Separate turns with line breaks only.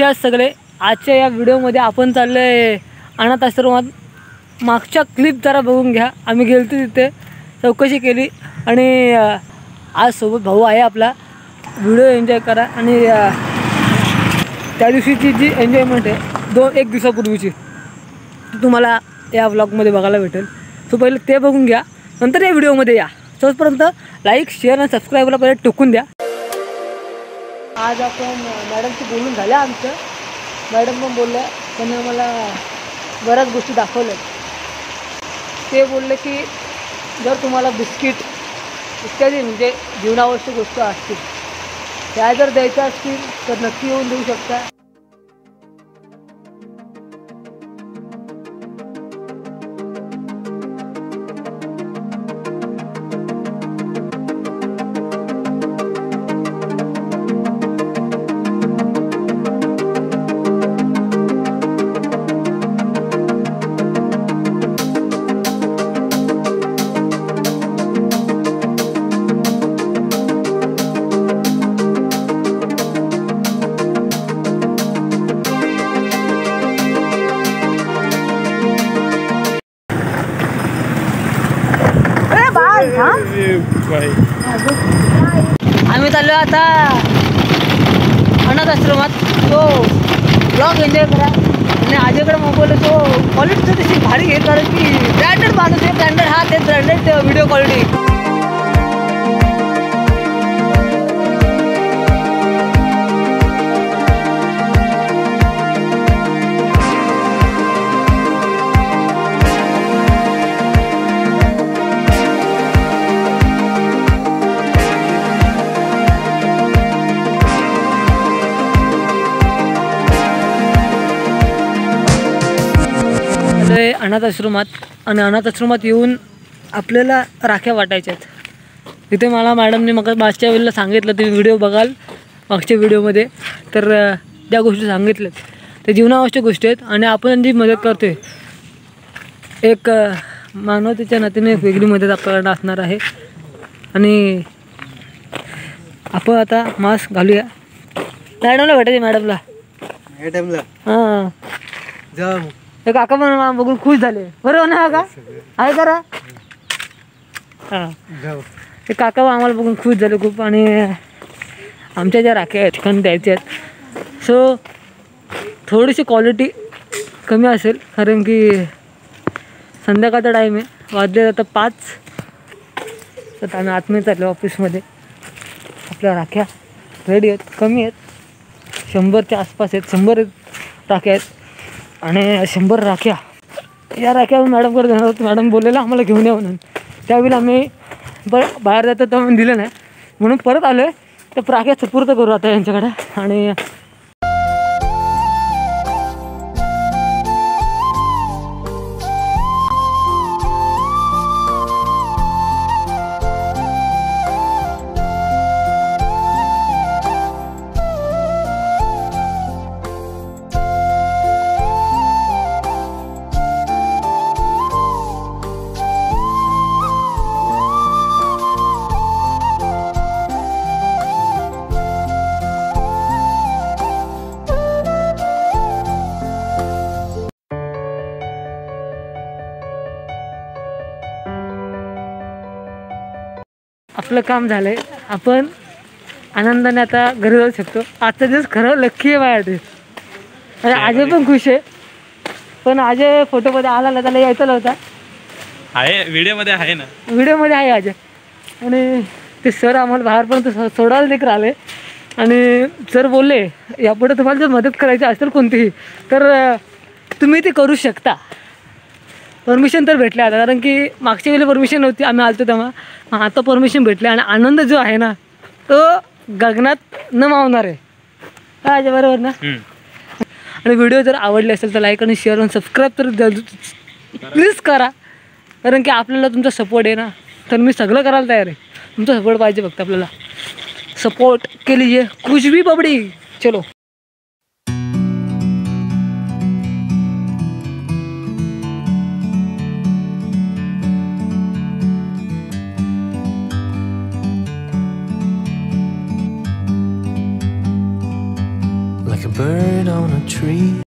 कसे आहात सगळे आजच्या या व्हिडिओमध्ये आपण चाललो आहे अनाथ आश्रमात. मागच्या क्लिप जरा बघून घ्या. आम्ही गेलो तिथे. चौकशी केली. आणि आज सोबत भाऊ आहे आपला. व्हिडिओ एन्जॉय करा. आणि त्या दिवशीची जी एन्जॉयमेंट आहे दोन एक दिवसापूर्वीची ती तुम्हाला या ब्लॉगमध्ये बघायला भेटेल. सो पहिले ते बघून घ्या. नंतर या व्हिडिओमध्ये या. तोचपर्यंत लाईक शेअर आणि सबस्क्राईबला पहिले टोकून द्या. आज आपण मॅडमशी बोलून झालं आमचं. मॅडम पण बोलल्या त्यांनी आम्हाला बऱ्याच गोष्टी दाखवल्या. ते बोलले की जर तुम्हाला बिस्किट इत्यादी म्हणजे जीवनावश्यक गोष्टी असतील त्या जर द्यायच्या असतील तर नक्की येऊन देऊ शकता. आम्ही चाललो आता अनाथ आश्रमात. तो ब्लॉग एन्जॉय करा. आणि आजीकडे मोबाईल तो क्वालिटी तर तशी भारी घे कारण की ब्रँडेड माझं ते ब्रँडेड हा ते ब्रँडेड व्हिडिओ क्वालिटी आलोय अनाथ आश्रमात आणि अनाथ आश्रमात येऊन आपल्याला राख्या वाटायच्या आहेत. तिथे मला मॅडमने मग मागच्या वेळेला सांगितलं तुम्ही व्हिडिओ बघाल मागच्या व्हिडिओमध्ये. तर त्या गोष्टी सांगितल्यात. त्या जीवनावश्यक गोष्टी आहेत आणि आपण जी मदत करतोय एक अं, मानवतेच्या नात्याने एक वेगळी मदत आपल्याला असणार आहे. आणि आपण आता मास्क घालूया. मॅडमला भेटायचे मॅडमला.
टाइमला
हां.
जा
हे काका पण मला बघून खुश झाले. बरोबर ना काका? आहे करा हां.
जाऊ
ते काका आम्हाला बघून खुश झाले खूप आणि आमच्या ज्या राख्या आहेत ठिकाणी द्यायच्या आहेत. सो थोडीशी क्वालिटी कमी असेल कारण की संध्याकाळचा टाईम आहे. वाजले आता पाच. तर आम्ही आतमध्ये चाललो ऑफिसमध्ये आपल्या राख्या रेडी आहेत कमी आहेत. शंभरच्या आसपास आहेत शंभर राख्या आहेत. आणि शंभर राख्या. या राख्या मॅडमकडे देणार होतो. मॅडम बोललेलं आम्हाला घेऊन या म्हणून. त्यावेळी आम्ही ब बाहेर जातो तर दिलं नाही. म्हणून परत आलो आहे तर राख्या सुपूर्द करू आता यांच्याकडे. आणि आपलं काम झालं आहे आपण आनंदाने आता घरी जाऊ शकतो. आजचा दिवस खरं लक्की आहे माझ्यासाठी आणि अजय पण खुश आहे. पण अजय फोटोमध्ये आला ना त्याला यायचं नव्हता.
आहे व्हिडिओमध्ये आहे ना.
व्हिडिओमध्ये आहे अजय. आणि ते सर आम्हाला बाहेरपर्यंत सो- सोडायला देखील आले. आणि सर बोलले यापुढे तुम्हाला जर मदत करायची असेल कोणतीही तर तुम्ही ते करू शकता. परमिशन तर भेटले आता कारण की मागच्या वेळी परमिशन नव्हती आम्ही आलतो तेव्हा. मग आता परमिशन भेटले आणि आनंद जो आहे ना तो गगनात न मावणार आहे. अजय बरोबर ना. आणि व्हिडिओ जर आवडले असेल तर लाईक आणि शेअर आणि सबस्क्राईब तर प्लीज करा. कारण की आपल्याला तुमचा सपोर्ट आहे ना तर मी सगळं करायला तयार आहे. तुमचा सपोर्ट पाहिजे फक्त आपल्याला. सपोर्ट के लिए कुछ भी बबडी. चलो.
Bird on a tree.